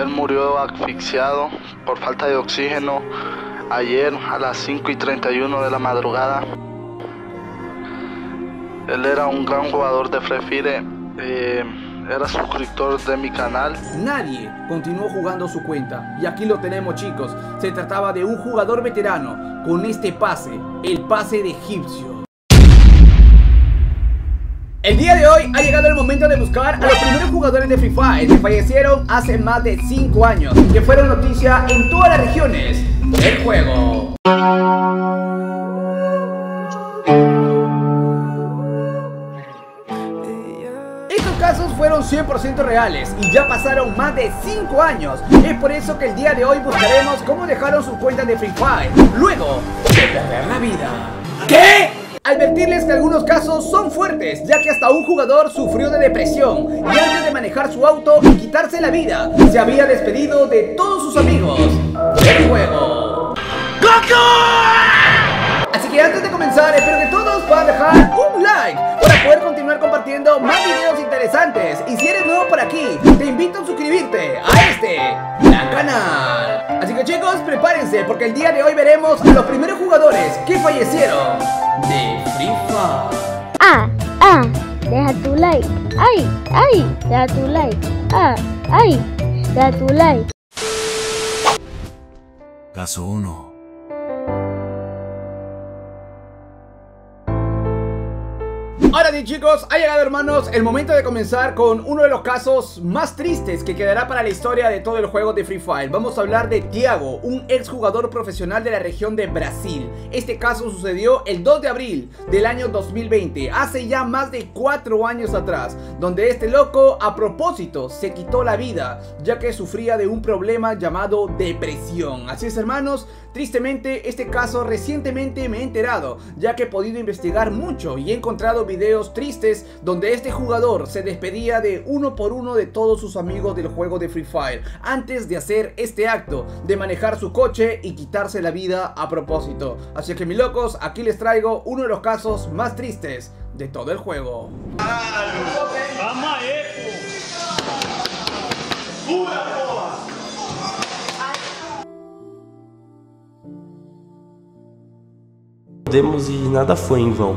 Él murió asfixiado por falta de oxígeno ayer a las 5 y 31 de la madrugada. Él era un gran jugador de Free Fire, eh, era suscriptor de mi canal. Nadie continuó jugando su cuenta. Y aquí lo tenemos chicos. Se trataba de un jugador veterano con este pase, el pase de egipcio. El día de hoy ha llegado el momento de buscar a los primeros jugadores de Free Fire que fallecieron hace más de 5 años, que fueron noticia en todas las regiones del juego. Estos casos fueron 100% reales y ya pasaron más de 5 años. Es por eso que el día de hoy buscaremos cómo dejaron sus cuentas de Free Fire luego de perder la vida. ¿Qué? Advertirles que algunos casos son fuertes, ya que hasta un jugador sufrió de depresión y antes de manejar su auto y quitarse la vida, se había despedido de todos sus amigos del juego. Así que antes de comenzar, espero que todos puedan dejar un like para poder continuar compartiendo más videos interesantes. Y si eres nuevo por aquí, te invito a suscribirte a este gran canal. Así que chicos, prepárense porque el día de hoy veremos a los primeros jugadores que fallecieron de Free Fire. Ah, ah, deja tu like. Ay, ay, deja tu like. Ah, ay, deja tu like. Caso 1. Ahora sí chicos, ha llegado hermanos el momento de comenzar con uno de los casos más tristes que quedará para la historia de todo el juego de Free Fire. Vamos a hablar de Thiago, un ex jugador profesional de la región de Brasil. Este caso sucedió el 2 de abril del año 2020, hace ya más de 4 años atrás Donde este loco a propósito se quitó la vida ya que sufría de un problema llamado depresión. Así es hermanos, tristemente este caso recientemente me he enterado ya que he podido investigar mucho y he encontrado videos tristes donde este jugador se despedía de uno por uno de todos sus amigos del juego de Free Fire antes de hacer este acto de manejar su coche y quitarse la vida a propósito. Así que mi locos, aquí les traigo uno de los casos más tristes de todo el juego. Demos e nada foi em vão.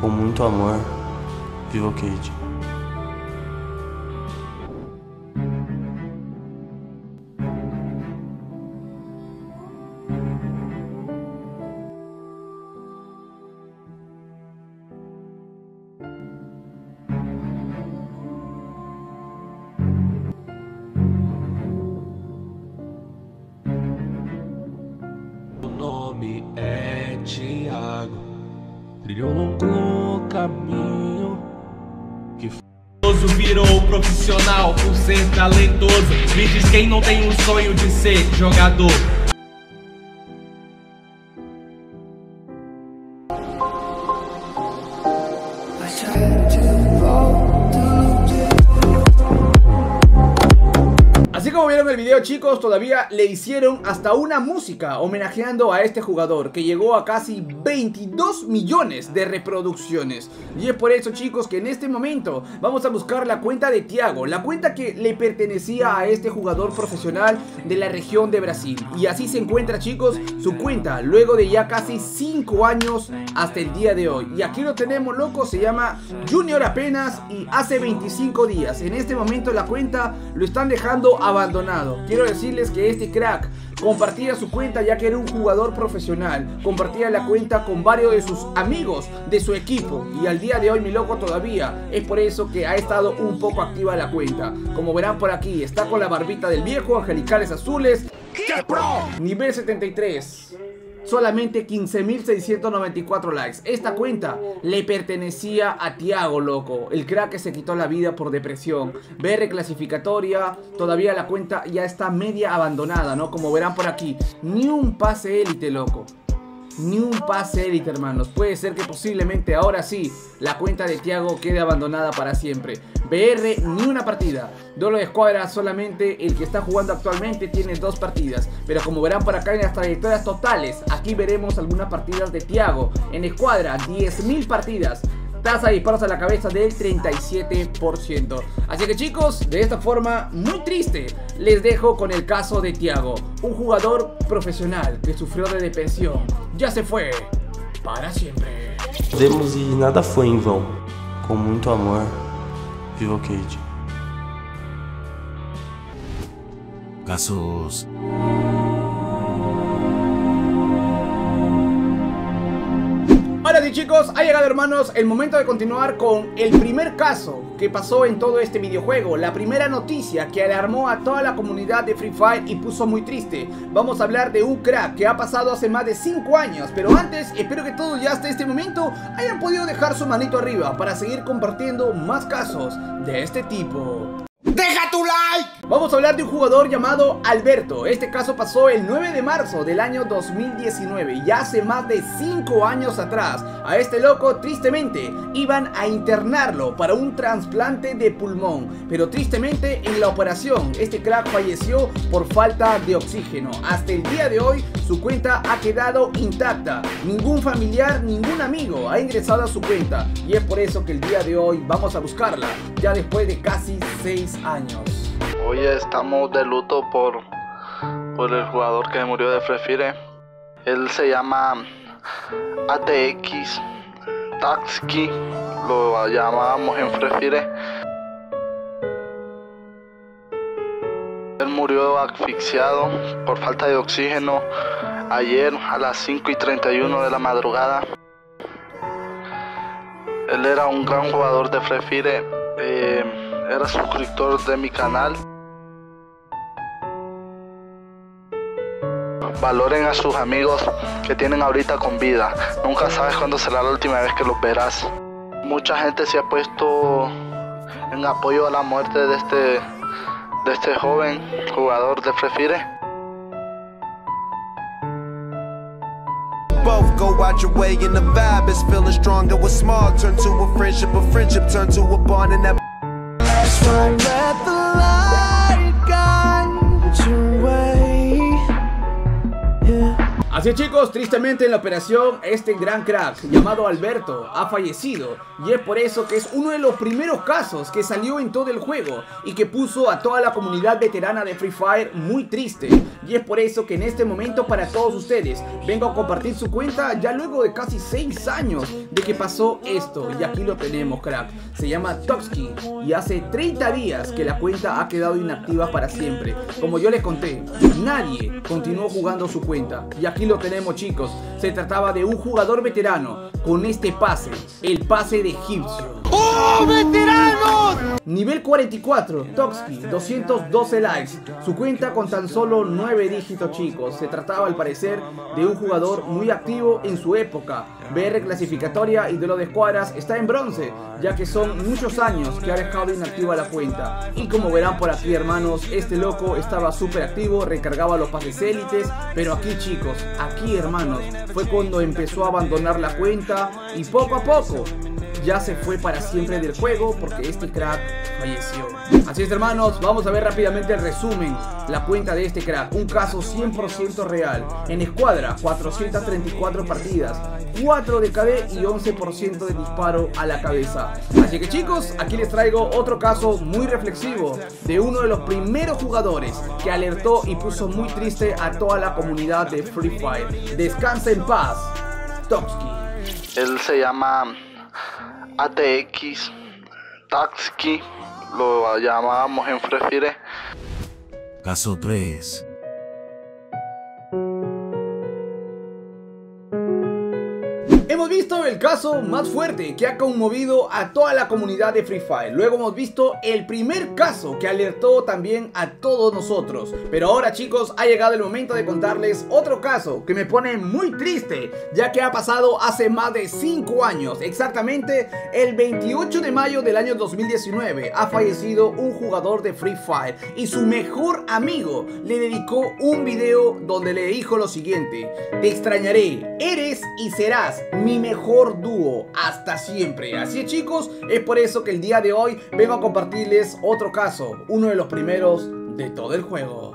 Com muito amor, Viva o Kate. Trilhou longo caminho que virou profissional por ser talentoso. Me diz quem não tem um sonho de ser jogador. Chicos, todavía le hicieron hasta una música homenajeando a este jugador que llegó a casi 22 millones de reproducciones. Y es por eso chicos que en este momento vamos a buscar la cuenta de Thiago, la cuenta que le pertenecía a este jugador profesional de la región de Brasil. Y así se encuentra chicos su cuenta luego de ya casi 5 años hasta el día de hoy. Y aquí lo tenemos loco, se llama Junior apenas y hace 25 días. En este momento la cuenta lo están dejando abandonado. Quiero decirles que este crack compartía su cuenta ya que era un jugador profesional. Compartía la cuenta con varios de sus amigos de su equipo. Y al día de hoy mi loco todavía. Es por eso que ha estado un poco activa la cuenta. Como verán por aquí, está con la barbita del viejo, angelicales azules. Nivel 73 solamente 15.694 likes. Esta cuenta le pertenecía a Tiago, loco. El crack que se quitó la vida por depresión. BR clasificatoria. Todavía la cuenta ya está media abandonada, ¿no? Como verán por aquí. Ni un pase élite, loco. Ni un pase élite, hermanos. Puede ser que posiblemente ahora sí la cuenta de Thiago quede abandonada para siempre. BR, ni una partida. Duelo de escuadra, solamente el que está jugando actualmente tiene dos partidas. Pero como verán por acá en las trayectorias totales, aquí veremos algunas partidas de Thiago. En escuadra, 10.000 partidas. Tasa de disparos a la cabeza del 37%. Así que chicos, de esta forma muy triste, les dejo con el caso de Tiago, un jugador profesional que sufrió de depresión. Ya se fue para siempre. Demos e nada foi em vão. Com muito amor, viva o Cade. Casos chicos, ha llegado hermanos el momento de continuar con el primer caso que pasó en todo este videojuego. La primera noticia que alarmó a toda la comunidad de Free Fire y puso muy triste. Vamos a hablar de un crack que ha pasado hace más de 5 años Pero antes, espero que todos ya hasta este momento hayan podido dejar su manito arriba Para seguir compartiendo más casos de este tipo ¡Deja tu like! Vamos a hablar de un jugador llamado Alberto. Este caso pasó el 9 de marzo del año 2019, ya hace más de 5 años atrás. A este loco, tristemente, iban a internarlo para un trasplante de pulmón. Pero tristemente, en la operación, este crack falleció por falta de oxígeno. Hasta el día de hoy, su cuenta ha quedado intacta. Ningún familiar, ningún amigo ha ingresado a su cuenta. Y es por eso que el día de hoy vamos a buscarla, ya después de casi 6 años. Hoy estamos de luto por, por el jugador que murió de Frefire. Él se llama ATX Taxki, lo llamábamos en Frefire. Él murió asfixiado por falta de oxígeno ayer a las 5 y 31 de la madrugada. Él era un gran jugador de Frefire. Suscriptor de mi canal. Valoren a sus amigos que tienen ahorita con vida. Nunca sabes cuándo será la última vez que los verás. Mucha gente se ha puesto en apoyo a la muerte de este, de este joven jugador de Frefire. Both go out your way and the vibe is feeling strong. And what's small turn to a friendship, a friendship turn to a bond, and that. one rep. Así chicos, tristemente en la operación este gran crack llamado Alberto ha fallecido y es por eso que es uno de los primeros casos que salió en todo el juego y que puso a toda la comunidad veterana de Free Fire muy triste. Y es por eso que en este momento para todos ustedes vengo a compartir su cuenta ya luego de casi 6 años de que pasó esto. Y aquí lo tenemos crack, se llama Toxki y hace 30 días que la cuenta ha quedado inactiva para siempre, como yo les conté, nadie continuó jugando su cuenta. Y aquí lo tenemos chicos, se trataba de un jugador veterano con este pase, el pase de egipcio. ¡Oh, Nivel 44, Toxki, 212 likes. Su cuenta con tan solo 9 dígitos chicos. Se trataba al parecer de un jugador muy activo en su época. BR clasificatoria y de lo de escuadras está en bronce, ya que son muchos años que ha dejado inactiva la cuenta. Y como verán por aquí hermanos, este loco estaba súper activo, recargaba los pases élites, pero aquí chicos, aquí hermanos, fue cuando empezó a abandonar la cuenta y poco a poco ya se fue para siempre del juego porque este crack falleció. Así es hermanos, vamos a ver rápidamente el resumen, la cuenta de este crack, un caso 100% real. En escuadra, 434 partidas, 4 de KD y 11% de disparo a la cabeza. Así que chicos, aquí les traigo otro caso muy reflexivo de uno de los primeros jugadores que alertó y puso muy triste a toda la comunidad de Free Fire. Descansa en paz, Toxki. Él se llama ATX Taxki, lo llamábamos en Frefire. Caso 3. Hemos visto el caso más fuerte que ha conmovido a toda la comunidad de Free Fire. Luego hemos visto el primer caso que alertó también a todos nosotros. Pero ahora chicos ha llegado el momento de contarles otro caso que me pone muy triste ya que ha pasado hace más de 5 años. Exactamente el 28 de mayo del año 2019 ha fallecido un jugador de Free Fire y su mejor amigo le dedicó un video donde le dijo lo siguiente. Te extrañaré, eres y serás mi mejor dúo hasta siempre. Así es chicos, es por eso que el día de hoy vengo a compartirles otro caso, uno de los primeros de todo el juego.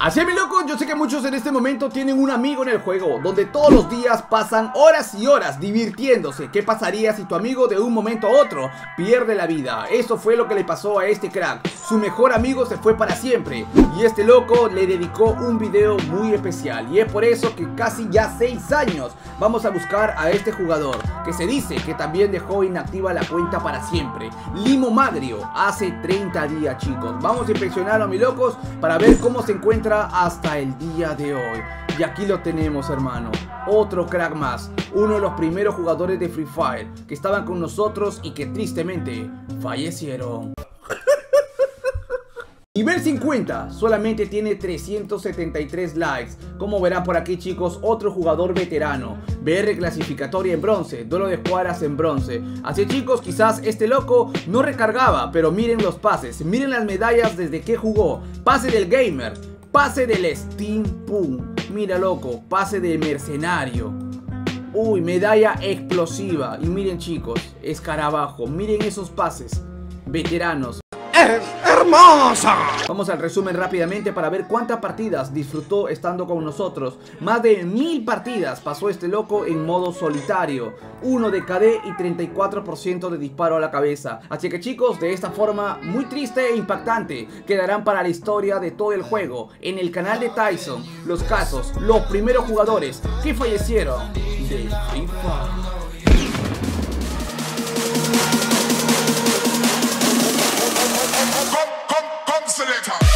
Así es, mi loco, yo sé que muchos en este momento tienen un amigo en el juego, donde todos los días pasan horas y horas divirtiéndose. ¿Qué pasaría si tu amigo de un momento a otro pierde la vida? Eso fue lo que le pasó a este crack. Su mejor amigo se fue para siempre y este loco le dedicó un video muy especial. Y es por eso que casi ya 6 años vamos a buscar a este jugador, que se dice que también dejó inactiva la cuenta para siempre. Limo Magrio, hace 30 días, chicos. Vamos a impresionarlo, mi locos, para ver cómo se encuentra hasta el día de hoy. Y aquí lo tenemos, hermano. Otro crack más. Uno de los primeros jugadores de Free Fire que estaban con nosotros y que tristemente fallecieron. Nivel 50, solamente tiene 373 likes. Como verán por aquí chicos, otro jugador veterano. BR clasificatoria en bronce, duelo de escuadras en bronce. Así chicos, quizás este loco no recargaba, pero miren los pases, miren las medallas desde que jugó. Pase del gamer, Pase del Steam Pum. Mira, loco. Pase del mercenario. Uy, medalla explosiva. Y miren, chicos. Escarabajo. Miren esos pases. Veteranos Vamos al resumen rápidamente para ver cuántas partidas disfrutó estando con nosotros. Más de mil partidas pasó este loco en modo solitario. Uno de KD y 34% de disparo a la cabeza. Así que chicos, de esta forma muy triste e impactante, quedarán para la historia de todo el juego. En el canal de Tyson, los casos, los primeros jugadores que fallecieron de FIFA. letter.